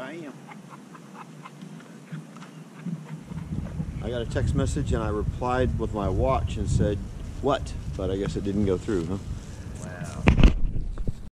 I am. I got a text message and I replied with my watch and said, what? But I guess it didn't go through, huh?